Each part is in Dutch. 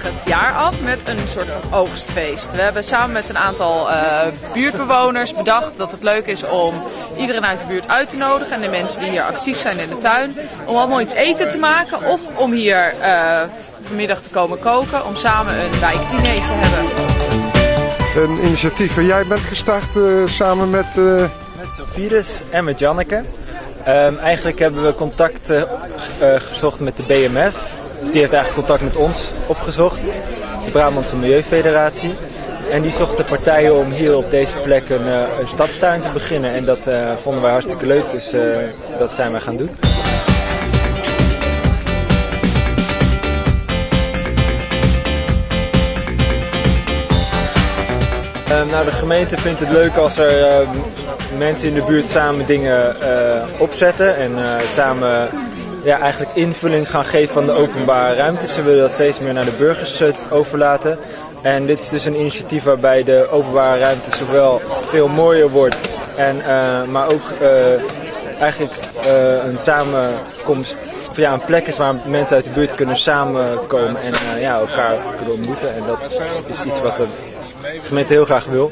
verband met een soort van oogstfeest. We hebben samen met een aantal uh, buurtbewoners bedacht dat het leuk is om iedereen uit de buurt uit te nodigen en de mensen die hier actief zijn in de tuin, om allemaal iets eten te maken of om hier uh, vanmiddag te komen koken om samen een wijkdiner te hebben. Een initiatief waar jij bent gestart uh, samen met... Met Sofiedes en met Janneke. Um, eigenlijk hebben we contact uh, gezocht met de BMF. Die heeft eigenlijk contact met ons opgezocht. De Brabantse Milieufederatie. En die zochten partijen om hier op deze plek een, uh, een stadstuin te beginnen. En dat vonden wij hartstikke leuk, dus dat zijn wij gaan doen. Uh, de gemeente vindt het leuk als er uh, mensen in de buurt samen dingen opzetten en samen ja, eigenlijk invulling gaan geven van de openbare ruimte. Ze willen dat steeds meer naar de burgers overlaten. En dit is dus een initiatief waarbij de openbare ruimte zowel veel mooier wordt, en, maar ook eigenlijk een samenkomst ja, een plek is waar mensen uit de buurt kunnen samenkomen en ja, elkaar kunnen ontmoeten. En dat is iets wat de gemeente heel graag wil.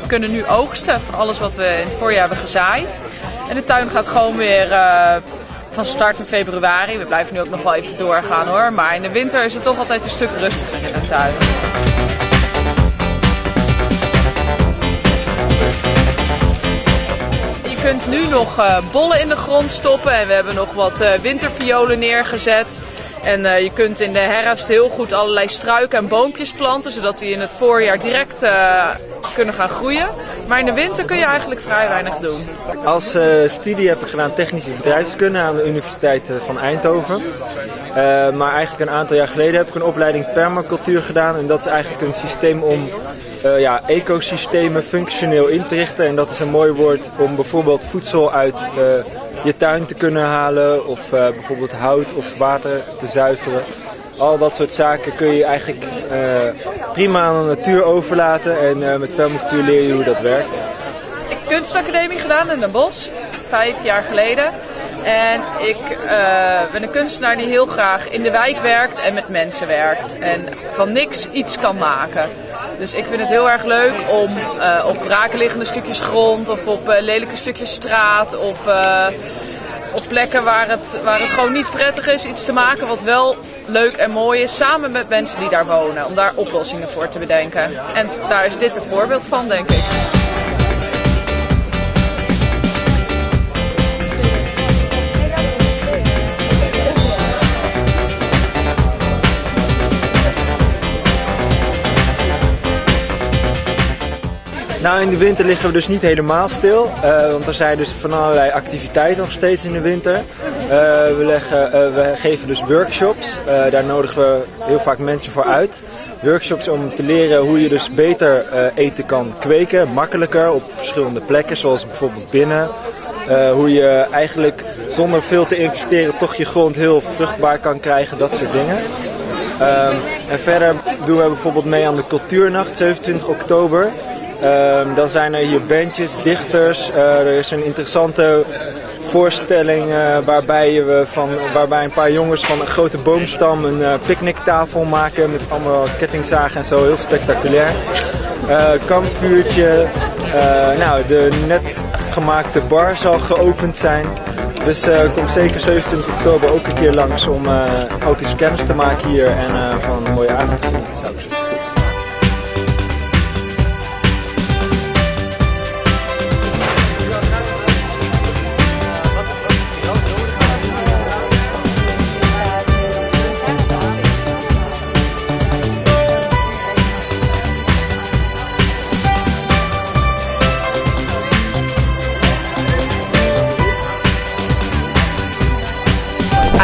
We kunnen nu oogsten van alles wat we in het voorjaar hebben gezaaid. En de tuin gaat gewoon weer uh, van start in februari. We blijven nu ook nog wel even doorgaan hoor. Maar in de winter is het toch altijd een stuk rustiger in de tuin. Je kunt nu nog uh, bollen in de grond stoppen en we hebben nog wat uh, winterviolen neergezet. En je kunt in de herfst heel goed allerlei struiken en boompjes planten, zodat die in het voorjaar direct kunnen gaan groeien. Maar in de winter kun je eigenlijk vrij weinig doen. Als uh, studie heb ik gedaan technische bedrijfskunde aan de Universiteit van Eindhoven. maar eigenlijk een aantal jaar geleden heb ik een opleiding permacultuur gedaan. En dat is eigenlijk een systeem om ja, ecosystemen functioneel in te richten. En dat is een mooi woord om bijvoorbeeld voedsel uit je tuin te kunnen halen of bijvoorbeeld hout of water te zuiveren. Al dat soort zaken kun je eigenlijk prima aan de natuur overlaten en uh, met permacultuur leer je hoe dat werkt. Ik heb kunstacademie gedaan in Den Bosch, vijf jaar geleden. En ik uh, ben een kunstenaar die heel graag in de wijk werkt en met mensen werkt. En van niks iets kan maken. Dus ik vind het heel erg leuk om uh, op brakenliggende stukjes grond of op lelijke stukjes straat of op plekken waar het, waar het gewoon niet prettig is iets te maken wat wel leuk en mooi is. Samen met mensen die daar wonen. Om daar oplossingen voor te bedenken. En daar is dit een voorbeeld van denk ik. Nou, in de winter liggen we dus niet helemaal stil. Uh, want er zijn dus van allerlei activiteiten nog steeds in de winter. Uh, we, leggen, uh, we geven dus workshops. daar nodigen we heel vaak mensen voor uit. Workshops om te leren hoe je dus beter eten kan kweken. Makkelijker op verschillende plekken, zoals bijvoorbeeld binnen. hoe je eigenlijk zonder veel te investeren toch je grond heel vruchtbaar kan krijgen. Dat soort dingen. Um, en verder doen we bijvoorbeeld mee aan de Cultuurnacht, 27 oktober. Um, dan zijn er hier bandjes, dichters. Uh, er is een interessante voorstelling uh, waarbij, we van, waarbij een paar jongens van een grote boomstam een uh, picknicktafel maken met allemaal kettingzagen en zo. Heel spectaculair. kampvuurtje. nou, de net gemaakte bar zal geopend zijn. Dus kom zeker 27 oktober ook een keer langs om ook eens kennis te maken hier en van een mooie avond te genieten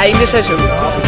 Englischer Schule.